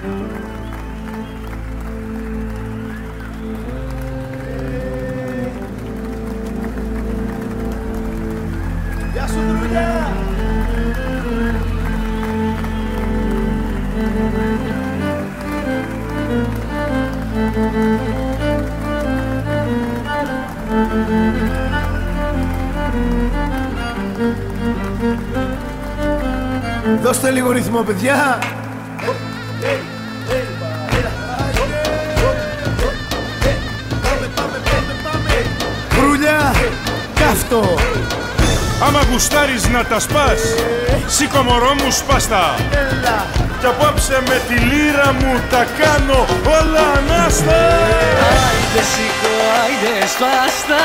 Γεια σου Δρουλιά! Δώστε λίγο ρυθμό παιδιά Καύτο Άμα γουστάρεις να τα σπάς, σήκω μωρό μου σπάστα. Κι απόψε με τη λύρα μου τα κάνω όλα ανάστα. Άιντε σήκω, άιντε σπάστα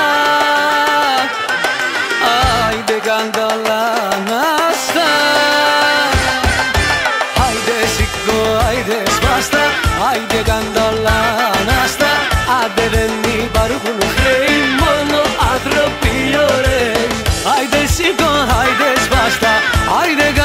Άιντε κανταλά ανάστα. Άιντε σήκω, άιντε σπάστα Άιντε κανταλά ανάστα. Άντε δεν υπάρχουν χρέη aire